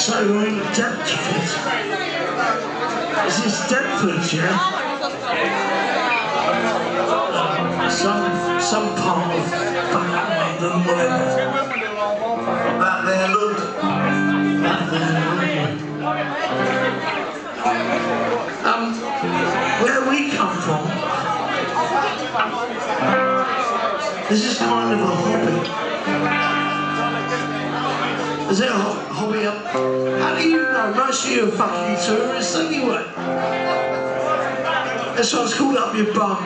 So you're in Deptford. Is this Deptford, yeah? Some some part of London, whatever. That there, look. That there, Um, where we come from, this is kind of a hobby. Is it a ho- hobby up? How do you know? Most of you are fucking tourists anyway. Why it's called up your bum.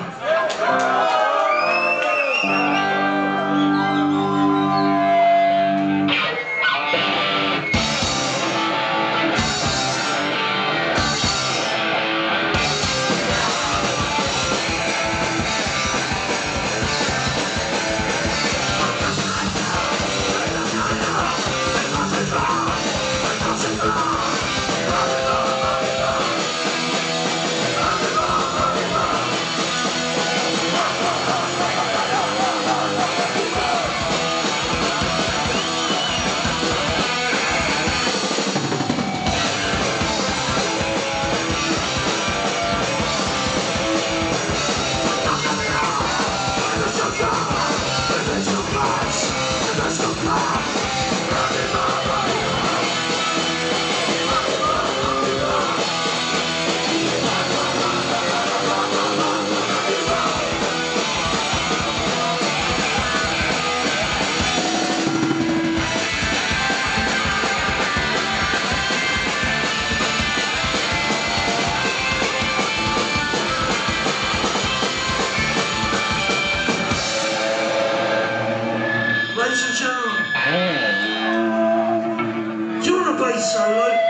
Do you want